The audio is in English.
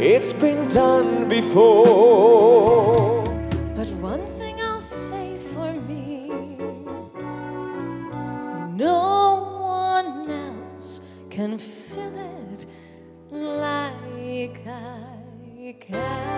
It's been done before. But one thing I'll say for me. No can feel it like I can.